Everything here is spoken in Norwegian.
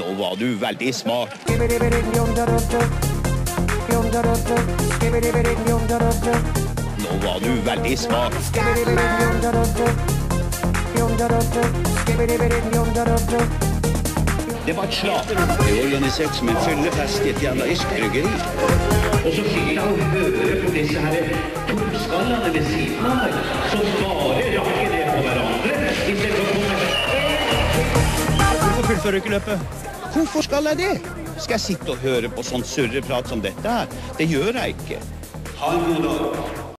Nå var du veldig smart. Nå var du veldig smart. Det var et slag. Det er organisert som en fyllefest i et jævla bryggeri. Og så sitter han hører på disse her tomskallene ved siden av meg, som bare fullfører ikke løpet? Hvorfor skal jeg det? Skal jeg sitte og høre på sånn surreprat som dette her? Det gjør jeg ikke. Ha en god dag.